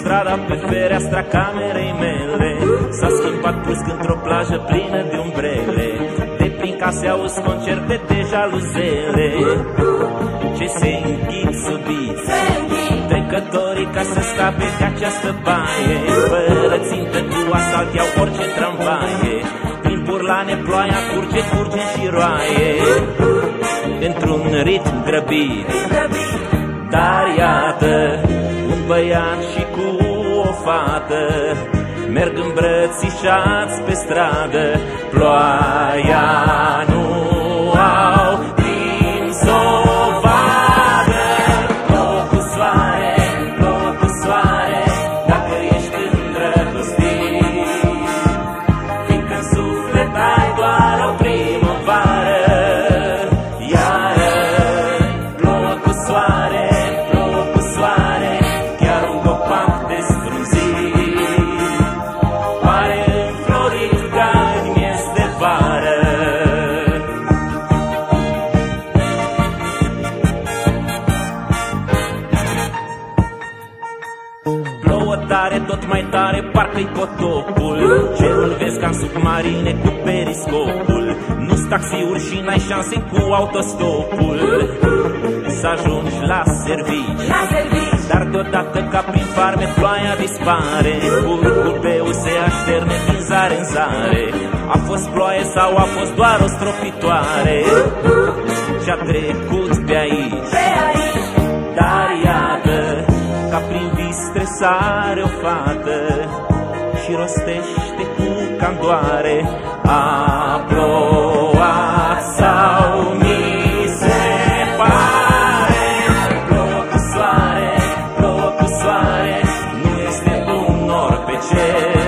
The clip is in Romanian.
cum strada pe fereastra camerei mele. S-a schimbat brusc într-o plajă plină de umbrele. De prin case auzi concerte de jaluzele. Ce se închid subiți Trecătorii ca să scape de această baie. Fără țintă cu asalt iau orice tramvaie. Prin burlane ploaia curge, curge și roaie. Într-un ritm grăbit o fată Merg îmbrățișați pe stradă Ploaia nu au timp să o vadă. Plouă cu soare, plouă cu soare Dacă ești îndrăgostit. Fiindcă în suflet ai doar o primăvară Iară plouă cu soare, Plouă tare, tot mai tare, parcă-i potopul. Cerul vezi ca în submarine cu periscopul. Nu-s taxiuri și n-ai șanse cu autostopul. Să ajungi la servici La servici. Dar deodată ca prin farme ploaia dispare. Curcubeu se așterne din zare în zare. A fost ploaie sau a fost doar o stropitoare? Ce-a trecut pe aici? Pe aici vis tresare o fată Și rostește cu candoare. A plouat sau mi se pare Plouă cu soare, plouă cu soare Nu este un nor pe cer